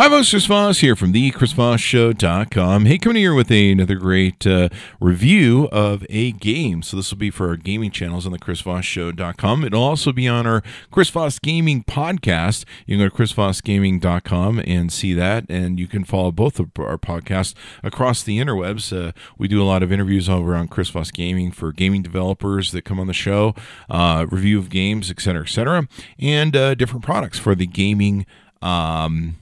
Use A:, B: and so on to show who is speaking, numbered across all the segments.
A: Hi, folks. Chris Voss here from the ChrisVossShow.com. Hey, coming here with a, another great uh, review of a game. So this will be for our gaming channels on the ChrisVossShow.com. It'll also be on our Chris Voss Gaming podcast. You can go to ChrisVossGaming.com and see that, and you can follow both of our podcasts across the interwebs. Uh, we do a lot of interviews over on Chris Voss Gaming for gaming developers that come on the show, uh, review of games, et cetera, et cetera, and uh, different products for the gaming. Um,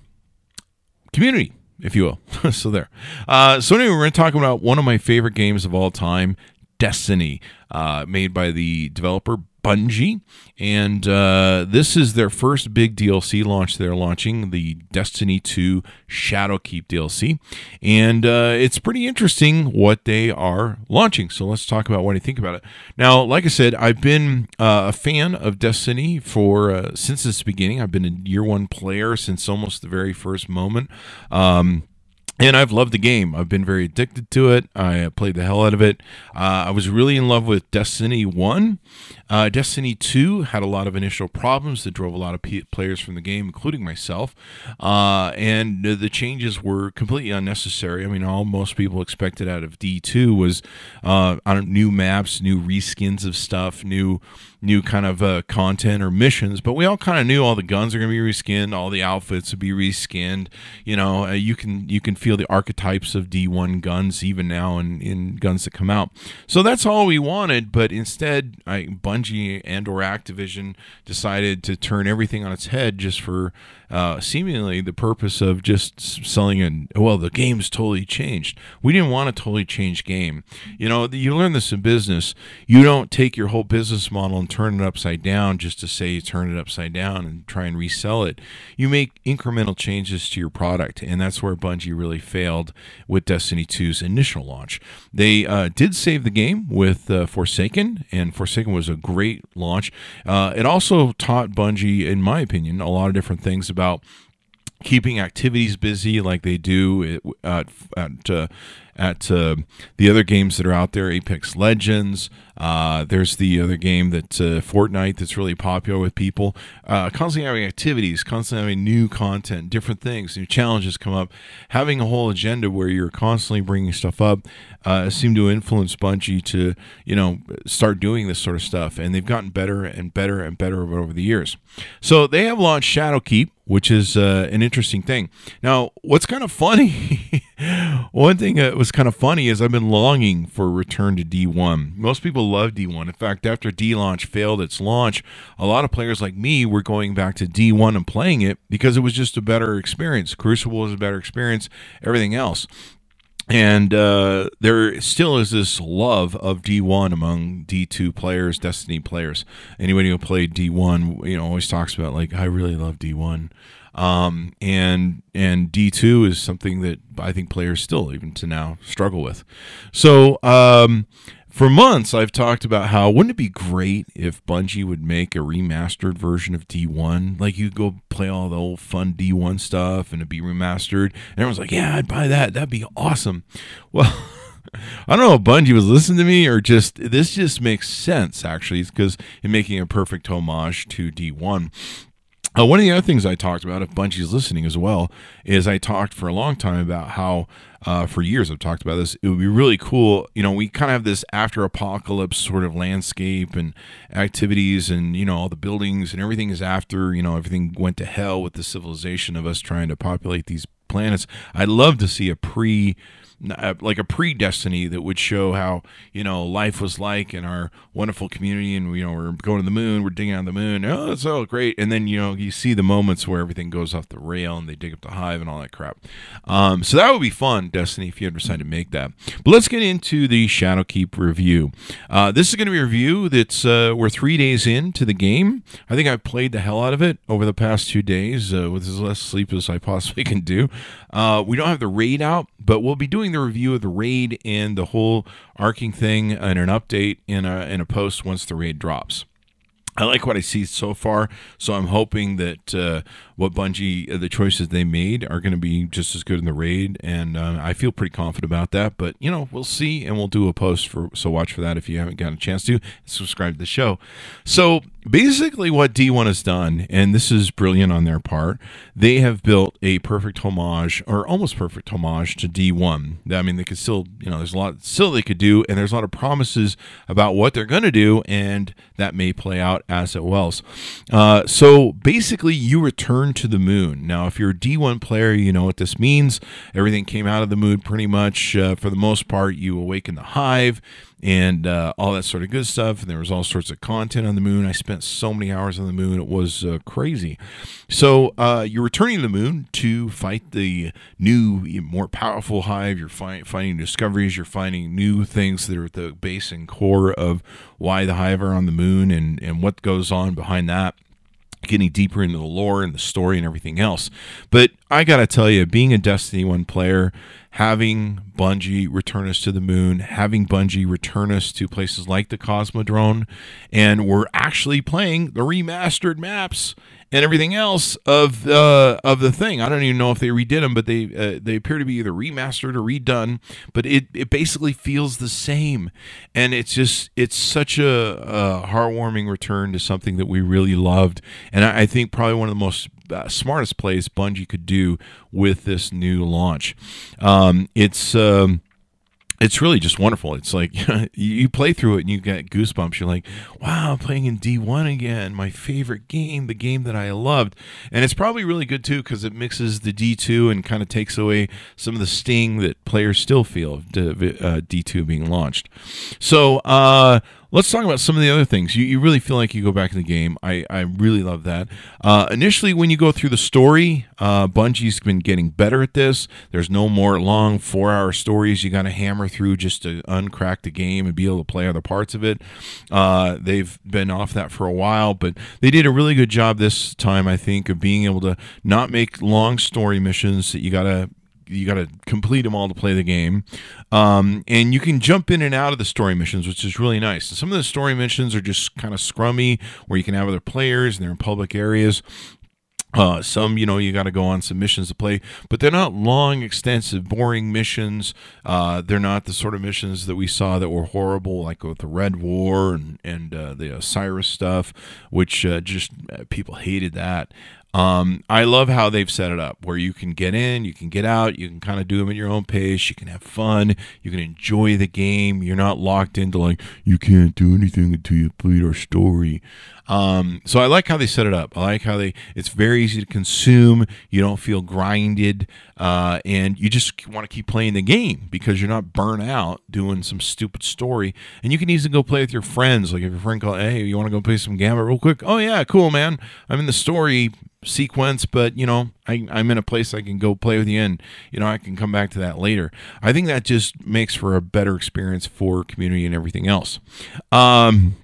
A: community, if you will. so there. Uh, so anyway, we're going to talk about one of my favorite games of all time, Destiny, uh, made by the developer Bungie, and uh, this is their first big DLC launch. They're launching the Destiny 2 Shadowkeep DLC, and uh, it's pretty interesting what they are launching. So let's talk about what I think about it. Now, like I said, I've been uh, a fan of Destiny for uh, since its beginning. I've been a year one player since almost the very first moment. Um, and I've loved the game. I've been very addicted to it. I played the hell out of it. Uh, I was really in love with Destiny 1. Uh, Destiny 2 had a lot of initial problems that drove a lot of p- players from the game, including myself. Uh, and the changes were completely unnecessary. I mean, all most people expected out of D2 was uh, new maps, new reskins of stuff, new new kind of uh, content or missions. But we all kind of knew all the guns are going to be reskinned, all the outfits would be reskinned. You know, uh, you can you can feel the archetypes of D1 guns even now in, in guns that come out. So that's all we wanted. But instead, I, Bungie and or Activision decided to turn everything on its head just for uh, seemingly the purpose of just selling and well the game's totally changed. We didn't want a totally changed game. You know you learn this in business. You don't take your whole business model and turn it upside down just to say turn it upside down and try and resell it. You make incremental changes to your product and that's where bungie really failed with destiny 2's initial launch. They uh, did save the game with uh, forsaken and forsaken was a great launch. Uh, it also taught bungie in my opinion a lot of different things about keeping activities busy like they do at at, uh, at uh, the other games that are out there apex legends uh, there's the other game that uh, fortnite that's really popular with people. Uh, constantly having activities constantly having new content different things new challenges come up. Having a whole agenda where you're constantly bringing stuff up uh, seemed to influence bungie to you know start doing this sort of stuff and they've gotten better and better and better over the years. So they have launched shadowkeep which is uh, an interesting thing. Now, what's kind of funny, one thing that was kind of funny is I've been longing for a return to D1. Most people love D1. In fact, after D launch failed its launch, a lot of players like me were going back to D1 and playing it because it was just a better experience. Crucible was a better experience, everything else and uh, there still is this love of D1 among D2 players, Destiny players. Anybody who played D1, you know, always talks about like I really love D1, um, and and D2 is something that I think players still even to now struggle with. So um, for months, I've talked about how wouldn't it be great if Bungie would make a remastered version of D1? Like you go play all the old fun D1 stuff and it'd be remastered. And everyone's like, yeah, I'd buy that. That'd be awesome. Well, I don't know if Bungie was listening to me or just this just makes sense actually because in making a perfect homage to D1. Uh, one of the other things I talked about, if Bungie's listening as well, is I talked for a long time about how, uh, for years I've talked about this, it would be really cool. You know, we kind of have this after apocalypse sort of landscape and activities, and, you know, all the buildings and everything is after, you know, everything went to hell with the civilization of us trying to populate these planets. I'd love to see a pre uh, like a pre-destiny that would show how you know life was like in our wonderful community and you know we're going to the moon we're digging on the moon. Oh that's all great. And then you know you see the moments where everything goes off the rail and they dig up the hive and all that crap. Um, so that would be fun destiny if you ever decide to make that. But let's get into the shadowkeep review. Uh, this is going to be a review that's uh, we're three days into the game. I think i've played the hell out of it over the past two days uh, with as less sleep as i possibly can do uh, we don't have the raid out but we'll be doing the review of the raid and the whole arcing thing and an update in a in a post once the raid drops. I like what I see so far, so I'm hoping that uh, what Bungie, uh, the choices they made, are going to be just as good in the raid, and uh, I feel pretty confident about that. But you know, we'll see, and we'll do a post for so watch for that if you haven't gotten a chance to subscribe to the show. So basically what D1 has done, and this is brilliant on their part, they have built a perfect homage or almost perfect homage to D1. I mean, they could still, you know, there's a lot still they could do, and there's a lot of promises about what they're going to do, and that may play out as it wells. Uh, so basically, you return to the moon. Now, if you're a D1 player, you know what this means. Everything came out of the moon pretty much. Uh, for the most part, you awaken the hive and uh, all that sort of good stuff. And there was all sorts of content on the moon. I spent so many hours on the moon; it was uh, crazy. So uh, you're returning to the moon to fight the new, more powerful hive. You're fi- finding discoveries. You're finding new things that are at the base and core of why the hive are on the moon and and what goes on behind that getting deeper into the lore and the story and everything else. But I got to tell you, being a Destiny 1 player, having Bungie return us to the moon, having Bungie return us to places like the Cosmodrome, and we're actually playing the remastered maps and everything else of uh, of the thing. I don't even know if they redid them, but they uh, they appear to be either remastered or redone. But it it basically feels the same, and it's just it's such a, a heartwarming return to something that we really loved, and I, I think probably one of the most uh, smartest plays Bungie could do with this new launch. Um, it's um, it's really just wonderful. It's like you play through it and you get goosebumps. You're like, wow, I'm playing in D1 again, my favorite game, the game that I loved. And it's probably really good too because it mixes the D2 and kind of takes away some of the sting that players still feel of D2 uh, being launched. So, uh, Let's talk about some of the other things. You, you really feel like you go back in the game. I, I really love that. Uh, initially, when you go through the story, uh, Bungie's been getting better at this. There's no more long four hour stories you got to hammer through just to uncrack the game and be able to play other parts of it. Uh, they've been off that for a while, but they did a really good job this time, I think, of being able to not make long story missions that you got to you got to complete them all to play the game, um, and you can jump in and out of the story missions, which is really nice. And some of the story missions are just kind of scrummy, where you can have other players and they're in public areas. Uh, some, you know, you got to go on some missions to play, but they're not long, extensive, boring missions. Uh, they're not the sort of missions that we saw that were horrible, like with the Red War and and uh, the Osiris stuff, which uh, just uh, people hated that. Um, I love how they've set it up where you can get in, you can get out, you can kind of do them at your own pace, you can have fun, you can enjoy the game. You're not locked into like, you can't do anything until you complete our story. Um, so I like how they set it up. I like how they, it's very easy to consume. You don't feel grinded, uh, and you just want to keep playing the game because you're not burnt out doing some stupid story. And you can easily go play with your friends. Like if your friend called, hey, you want to go play some Gambit real quick? Oh, yeah, cool, man. I'm in the story sequence, but you know, I, I'm in a place I can go play with you and you know, I can come back to that later. I think that just makes for a better experience for community and everything else. Um,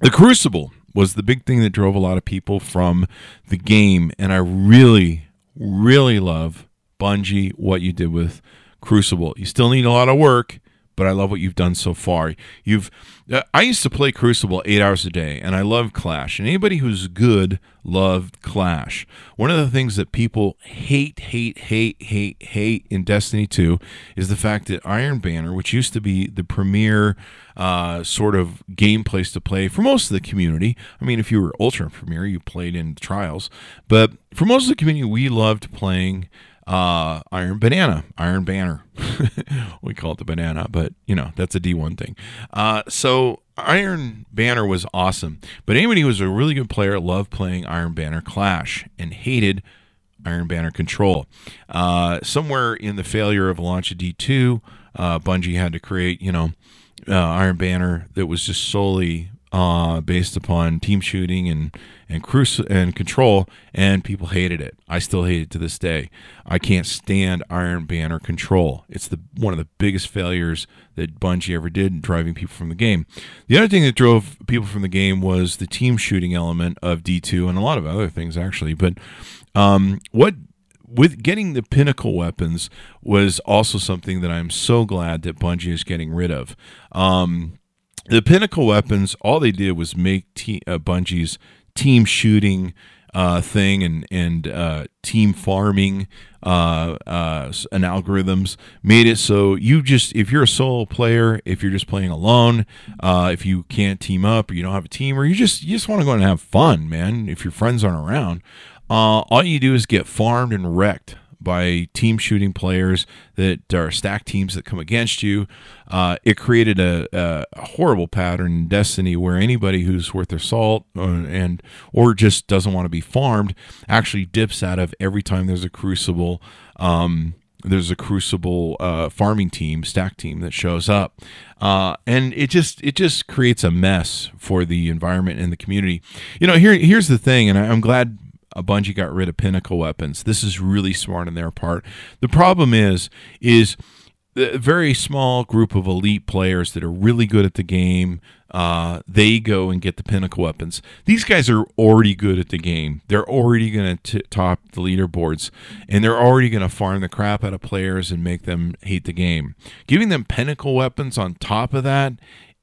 A: the Crucible was the big thing that drove a lot of people from the game, and I really, really love Bungie what you did with Crucible. You still need a lot of work, but I love what you've done so far. You've uh, I used to play Crucible eight hours a day, and I love Clash. And anybody who's good loved Clash. One of the things that people hate, hate, hate, hate, hate in Destiny 2 is the fact that Iron Banner, which used to be the premier uh, sort of game place to play for most of the community. I mean, if you were Ultra Premier, you played in Trials, but for most of the community, we loved playing uh, Iron Banana, Iron Banner. we call it the banana, but you know that's a D1 thing. Uh, so Iron Banner was awesome, but anybody who was a really good player loved playing Iron Banner Clash and hated Iron Banner Control. Uh, somewhere in the failure of launch of D2, uh, Bungie had to create, you know, uh, Iron Banner that was just solely uh, based upon team shooting and and cruise and control, and people hated it. I still hate it to this day. I can't stand Iron Banner control. It's the one of the biggest failures that Bungie ever did in driving people from the game. The other thing that drove people from the game was the team shooting element of D2 and a lot of other things actually. But um, what with getting the pinnacle weapons was also something that I'm so glad that Bungie is getting rid of. Um, the pinnacle weapons, all they did was make te- uh, Bungie's team shooting uh, thing and and uh, team farming uh, uh, and algorithms made it so you just if you're a solo player, if you're just playing alone, uh, if you can't team up or you don't have a team or you just you just want to go and have fun, man. If your friends aren't around, uh, all you do is get farmed and wrecked by team shooting players that are stacked teams that come against you. Uh, it created a, a, horrible pattern in Destiny where anybody who's worth their salt uh, and or just doesn't want to be farmed actually dips out of every time there's a Crucible. Um, there's a Crucible uh, farming team, stack team that shows up, uh, and it just it just creates a mess for the environment and the community. You know, here here's the thing, and I'm glad a Bungie got rid of pinnacle weapons. This is really smart on their part. The problem is, is a very small group of elite players that are really good at the game. Uh, they go and get the pinnacle weapons. These guys are already good at the game. They're already going to top the leaderboards, and they're already going to farm the crap out of players and make them hate the game. Giving them pinnacle weapons on top of that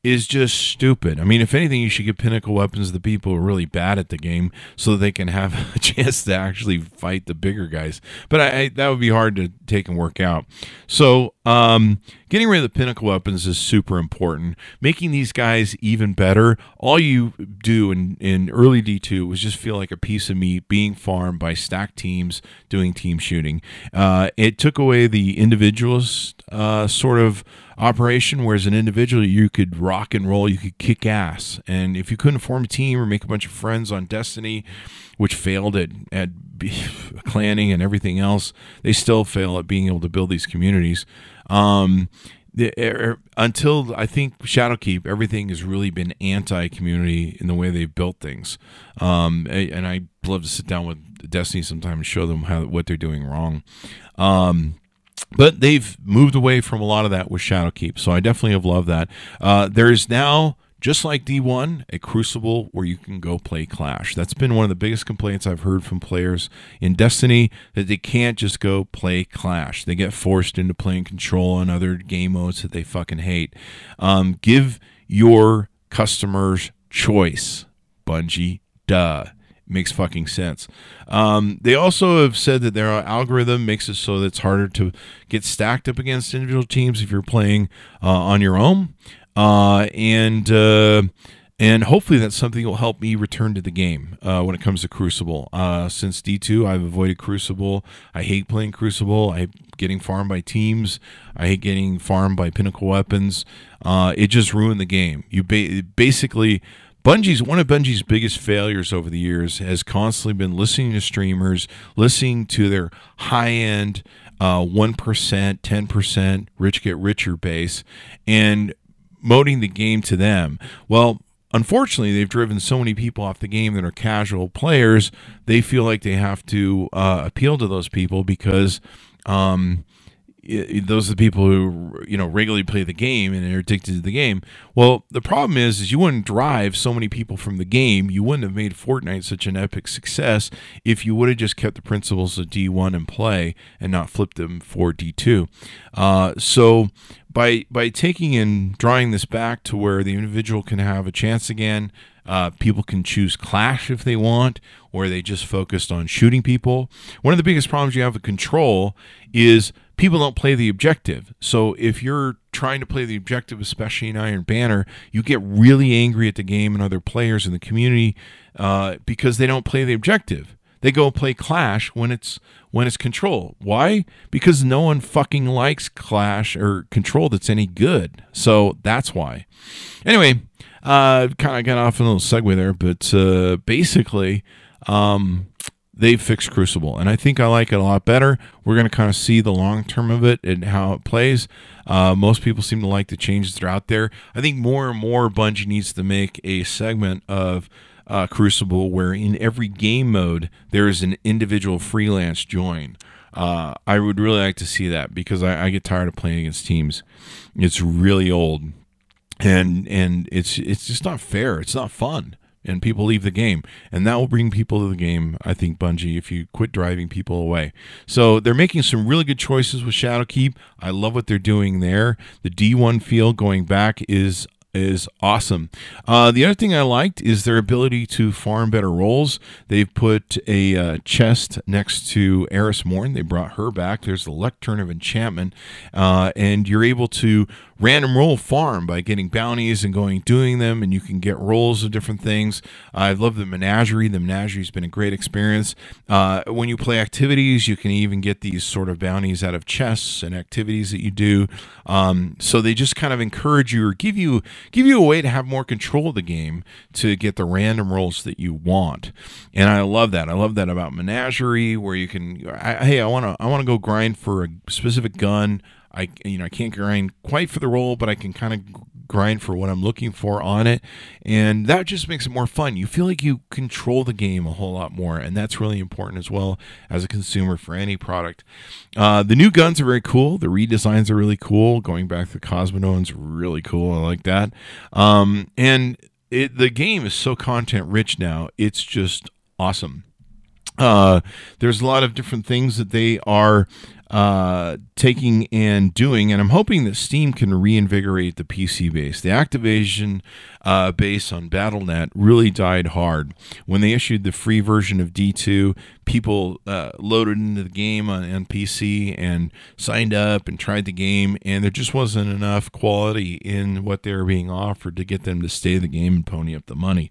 A: is just stupid. I mean, if anything, you should give pinnacle weapons to the people who are really bad at the game so that they can have a chance to actually fight the bigger guys. But I, I, that would be hard to take and work out. So, um, getting rid of the pinnacle weapons is super important. Making these guys even better. All you do in, in early D2 was just feel like a piece of meat being farmed by stacked teams doing team shooting. Uh, it took away the individualist uh, sort of operation, whereas an individual you could rock and roll, you could kick ass. And if you couldn't form a team or make a bunch of friends on Destiny, which failed at, at clanning and everything else, they still fail at being able to build these communities. Um, the, er, until I think Shadowkeep, everything has really been anti-community in the way they've built things. Um, and I'd love to sit down with Destiny sometime and show them how what they're doing wrong. Um, but they've moved away from a lot of that with Shadowkeep, so I definitely have loved that. Uh, there is now just like D1, a crucible where you can go play Clash. That's been one of the biggest complaints I've heard from players in Destiny that they can't just go play Clash. They get forced into playing Control and other game modes that they fucking hate. Um, give your customers choice, Bungie. Duh makes fucking sense. Um, they also have said that their algorithm makes it so that it's harder to get stacked up against individual teams if you're playing uh, on your own, uh, and uh, and hopefully that's something that will help me return to the game uh, when it comes to Crucible. Uh, since D2, I've avoided Crucible. I hate playing Crucible. I hate getting farmed by teams. I hate getting farmed by pinnacle weapons. Uh, it just ruined the game. You ba- basically Bungie's one of Bungie's biggest failures over the years has constantly been listening to streamers, listening to their high end uh, ten percent, rich get richer base, and moding the game to them. Well, unfortunately, they've driven so many people off the game that are casual players. They feel like they have to uh, appeal to those people because. Um, those are the people who you know regularly play the game and are addicted to the game. Well, the problem is, is you wouldn't drive so many people from the game. You wouldn't have made Fortnite such an epic success if you would have just kept the principles of D1 in play and not flipped them for D2. Uh, so by by taking and drawing this back to where the individual can have a chance again, uh, people can choose Clash if they want, or they just focused on shooting people. One of the biggest problems you have with Control is people don't play the objective. So if you're trying to play the objective, especially in Iron Banner, you get really angry at the game and other players in the community uh, because they don't play the objective. They go play Clash when it's when it's Control. Why? Because no one fucking likes Clash or Control that's any good. So that's why. Anyway, uh, kind of got off a little segue there, but uh, basically. Um, they've fixed Crucible, and I think I like it a lot better. We're going to kind of see the long term of it and how it plays. Uh, most people seem to like the changes that are out there. I think more and more Bungie needs to make a segment of uh, Crucible where in every game mode there is an individual freelance join. Uh, I would really like to see that because I, I get tired of playing against teams. It's really old, and and it's it's just not fair. It's not fun and people leave the game. And that will bring people to the game, I think, Bungie, if you quit driving people away. So they're making some really good choices with Shadowkeep. I love what they're doing there. The D1 field going back is is awesome. Uh, the other thing I liked is their ability to farm better rolls. They've put a uh, chest next to Eris Morn. They brought her back. There's the Lectern of Enchantment, uh, and you're able to random roll farm by getting bounties and going doing them, and you can get rolls of different things. I love the menagerie. The menagerie's been a great experience. Uh, when you play activities, you can even get these sort of bounties out of chests and activities that you do. Um, so they just kind of encourage you or give you give you a way to have more control of the game to get the random rolls that you want. And I love that. I love that about menagerie, where you can, I, hey, I want to I want to go grind for a specific gun. I you know I can't grind quite for the role, but I can kind of grind for what I'm looking for on it, and that just makes it more fun. You feel like you control the game a whole lot more, and that's really important as well as a consumer for any product. Uh, the new guns are very cool. The redesigns are really cool. Going back to the Cosmodrome's really cool. I like that. Um, and it, the game is so content rich now. It's just awesome. Uh, there's a lot of different things that they are uh, taking and doing, and I'm hoping that Steam can reinvigorate the PC base. The Activision uh, base on BattleNet really died hard when they issued the free version of D2. People uh, loaded into the game on, on PC and signed up and tried the game, and there just wasn't enough quality in what they were being offered to get them to stay the game and pony up the money.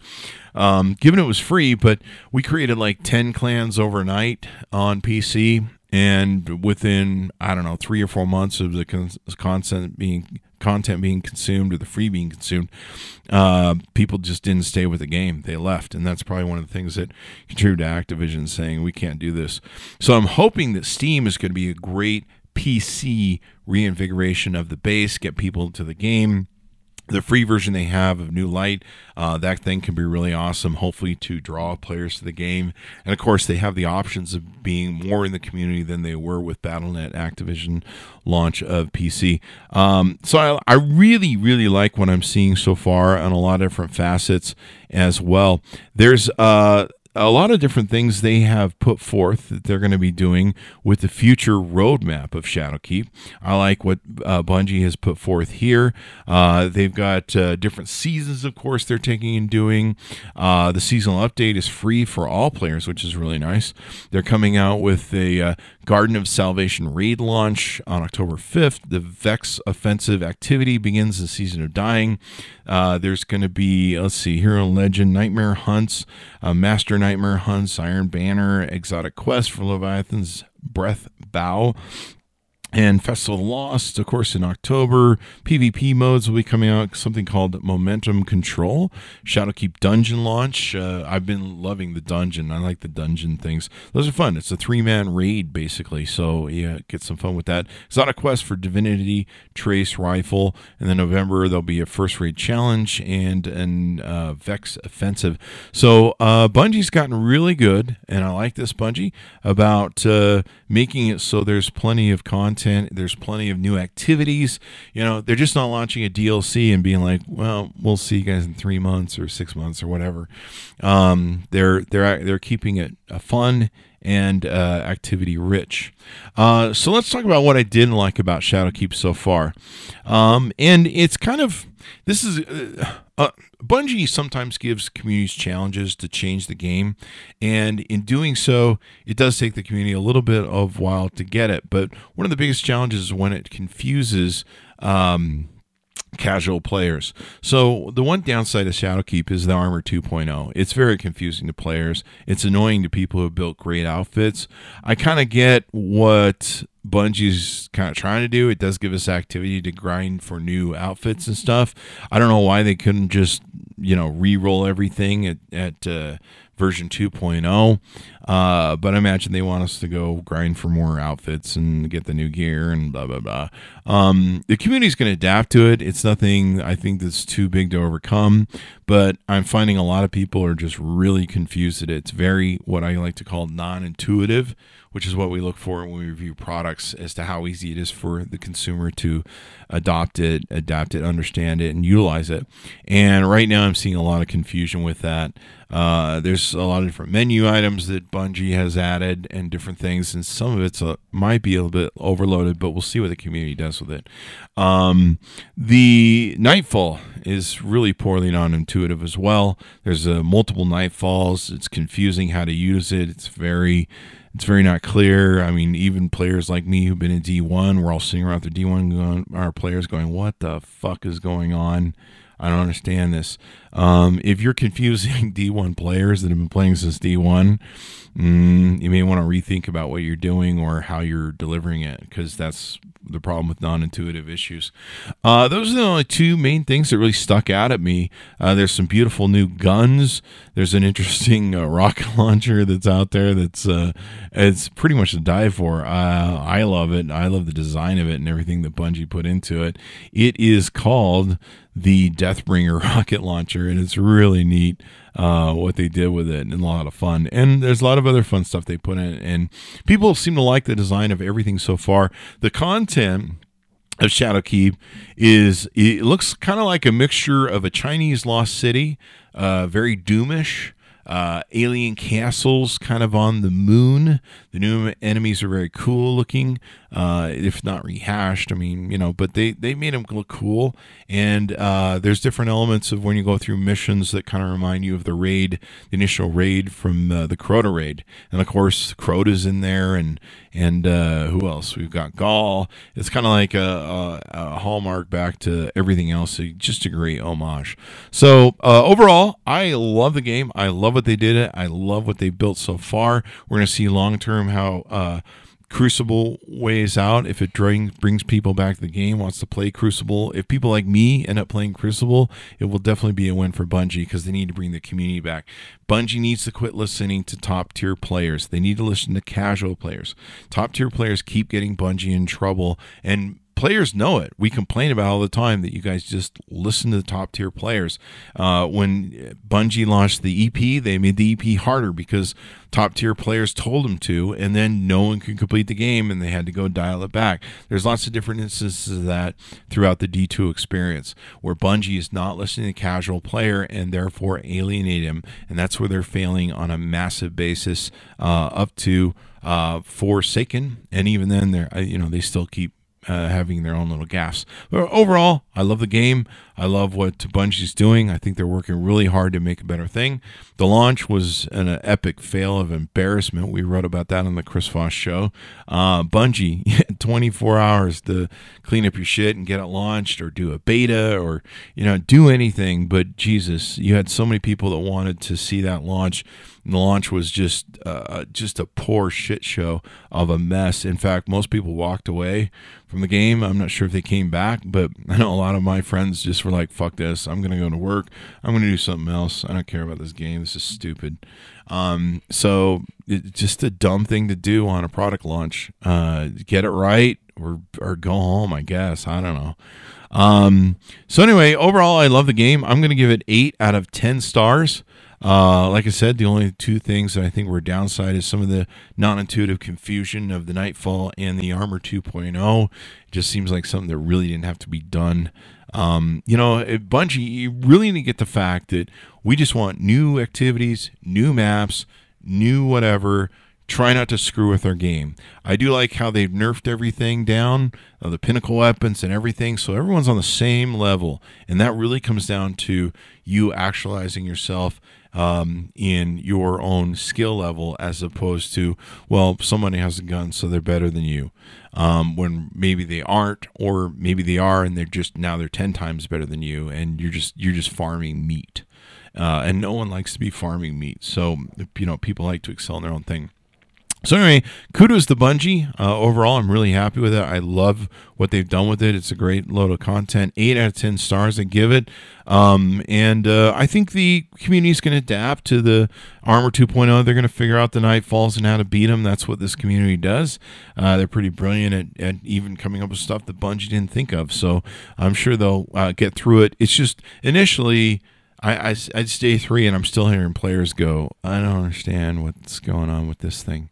A: Um, given it was free, but we created like 10 clans overnight on PC and within I don't know three or four months of the con- content being content being consumed or the free being consumed, uh, people just didn't stay with the game. They left, and that's probably one of the things that contributed to Activision saying we can't do this. So I'm hoping that Steam is going to be a great PC reinvigoration of the base, get people to the game the free version they have of New Light, uh, that thing can be really awesome, hopefully to draw players to the game. And of course, they have the options of being more in the community than they were with BattleNet Activision launch of PC. Um, so I, I really, really like what I'm seeing so far on a lot of different facets as well. There's uh, a lot of different things they have put forth that they're going to be doing with the future roadmap of Shadowkeep. I like what uh, Bungie has put forth here. Uh, they've got uh, different seasons, of course, they're taking and doing. Uh, the seasonal update is free for all players, which is really nice. They're coming out with a uh, Garden of Salvation raid launch on October 5th. The Vex offensive activity begins the season of dying. Uh, there's going to be, let's see, Hero Legend, Nightmare Hunts, uh, Master Nightmare Hunts, Iron Banner, Exotic Quest for Leviathan's Breath Bow and Festival Lost, of course, in October. PvP modes will be coming out. Something called Momentum Control. Shadowkeep Dungeon launch. Uh, I've been loving the dungeon. I like the dungeon things. Those are fun. It's a three man raid basically. So yeah, get some fun with that. Exotic Quest for Divinity Trace Rifle, and then November there'll be a first raid challenge and an uh, Vex offensive. So uh, Bungie's gotten really good, and I like this Bungie about uh, making it so there's plenty of content content. There's plenty of new activities. You know, they're just not launching a DLC and being like, "Well, we'll see you guys in three months or six months or whatever." Um, they're they're they're keeping it fun and uh, activity rich. Uh, so let's talk about what I didn't like about Shadowkeep so far. Um, and it's kind of this is uh, uh, Bungie sometimes gives communities challenges to change the game, and in doing so, it does take the community a little bit of while to get it. But one of the biggest challenges is when it confuses. Um, casual players. So the one downside of Shadowkeep is the armor 2.0. It's very confusing to players. It's annoying to people who have built great outfits. I kind of get what Bungie's kind of trying to do. It does give us activity to grind for new outfits and stuff. I don't know why they couldn't just, you know, re-roll everything at, at uh, version 2.0. Uh, but I imagine they want us to go grind for more outfits and get the new gear and blah, blah, blah. Um, the community's going to adapt to it. It's nothing I think that's too big to overcome, but I'm finding a lot of people are just really confused at it. It's very what I like to call non intuitive, which is what we look for when we review products as to how easy it is for the consumer to adopt it, adapt it, understand it, and utilize it. And right now, I'm seeing a lot of confusion with that. Uh, there's a lot of different menu items that Bungie has added and different things, and some of it's a, might be a little bit overloaded, but we'll see what the community does with it. Um, the Nightfall is really poorly non-intuitive as well. There's uh, multiple Nightfalls. It's confusing how to use it. It's very it's very not clear. I mean, even players like me who've been in D1, we're all sitting around the D1 going, our players going, what the fuck is going on? I don't understand this. Um, if you're confusing D1 players that have been playing since D1, mm, you may want to rethink about what you're doing or how you're delivering it because that's the problem with non-intuitive issues. Uh, those are the only two main things that really stuck out at me. Uh, there's some beautiful new guns. There's an interesting uh, rocket launcher that's out there. That's uh, it's pretty much to die for. Uh, I love it. I love the design of it and everything that Bungie put into it. It is called the Deathbringer rocket launcher, and it's really neat uh, what they did with it, and a lot of fun. And there's a lot of other fun stuff they put in, and people seem to like the design of everything so far. The content of Shadowkeep is it looks kind of like a mixture of a Chinese lost city, uh, very doomish uh, alien castles kind of on the moon. The new enemies are very cool looking, uh, if not rehashed. I mean, you know, but they, they made them look cool. And uh, there's different elements of when you go through missions that kind of remind you of the raid, the initial raid from uh, the Crota raid. And of course, Crota's in there, and and uh, who else? We've got Ghaul. It's kind of like a, a, a, hallmark back to everything else. Just a great homage. So uh, overall, I love the game. I love what they did. It. I love what they built so far. We're going to see long term how uh, Crucible weighs out. If it brings brings people back to the game, wants to play Crucible. If people like me end up playing Crucible, it will definitely be a win for Bungie because they need to bring the community back. Bungie needs to quit listening to top tier players. They need to listen to casual players. Top tier players keep getting Bungie in trouble, and players know it. We complain about all the time that you guys just listen to the top tier players. Uh, when Bungie launched the EP, they made the EP harder because top tier players told them to, and then no one could complete the game and they had to go dial it back. There's lots of different instances of that throughout the D2 experience where Bungie is not listening to casual player and therefore alienate him. And that's where they're failing on a massive basis uh, up to uh, Forsaken. And even then, they're, you know, they still keep uh, Uh, having their own little gaffes. But overall, I love the game. I love what Bungie's doing. I think they're working really hard to make a better thing. The launch was an epic fail of embarrassment. We wrote about that on the Chris Voss show. Uh, Bungie, 24 hours to clean up your shit and get it launched, or do a beta, or you know, do anything. But Jesus, you had so many people that wanted to see that launch the launch was just uh, just a poor shit show of a mess. In fact, most people walked away from the game. I'm not sure if they came back, but I know a lot of my friends just were like, "Fuck this! I'm gonna go to work. I'm gonna do something else. I don't care about this game. This is stupid." Um, so it's just a dumb thing to do on a product launch. Uh, get it right or or go home. I guess I don't know. Um, so anyway, overall, I love the game. I'm gonna give it eight out of ten stars. Uh, like I said, the only two things that I think were downside is some of the non-intuitive confusion of the Nightfall and the Armor 2.0. It just seems like something that really didn't have to be done. Um, you know, at Bungie, you really need to get the fact that we just want new activities, new maps, new whatever. Try not to screw with our game. I do like how they've nerfed everything down, uh, the pinnacle weapons and everything, so everyone's on the same level. And that really comes down to you actualizing yourself um, in your own skill level as opposed to, well, somebody has a gun, so they're better than you. Um, when maybe they aren't, or maybe they are, and they're just now they're ten times better than you, and you're just you're just farming meat. Uh, and no one likes to be farming meat. So you know people like to excel in their own thing. So anyway, kudos to Bungie. Uh, overall, I'm really happy with it. I love what they've done with it. It's a great load of content. Eight out of ten stars I give it. Um, and uh, I think the community is going to adapt to the Armor 2.0. They're going to figure out the Nightfalls and how to beat them. That's what this community does. Uh, they're pretty brilliant at, at, even coming up with stuff that Bungie didn't think of. So I'm sure they'll uh, get through it. It's just initially. I, I, three, and I'm still hearing players go, I don't understand what's going on with this thing.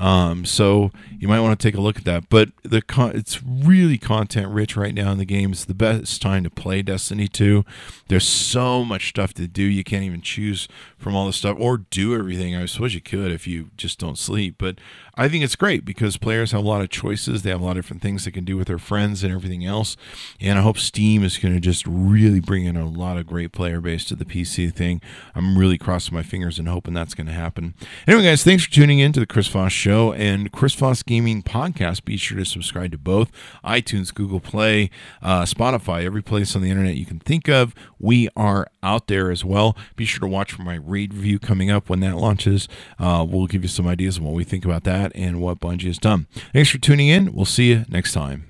A: Um, so you might want to take a look at that. But the con- it's really content rich right now in the game. It's the best time to play Destiny 2. There's so much stuff to do. You can't even choose from all the stuff or do everything. I suppose you could if you just don't sleep. But I think it's great because players have a lot of choices. They have a lot of different things they can do with their friends and everything else. And I hope Steam is going to just really bring in a lot of great player base to the PC thing. I'm really crossing my fingers and hoping that's going to happen. Anyway, guys, thanks for tuning in to the Chris Voss Show and Chris Voss Gaming Podcast. Be sure to subscribe to both iTunes, Google Play, uh, Spotify, every place on the internet you can think of. We are out there as well. Be sure to watch for my raid review coming up when that launches. Uh, we'll give you some ideas on what we think about that and what Bungie has done. Thanks for tuning in. We'll see you next time.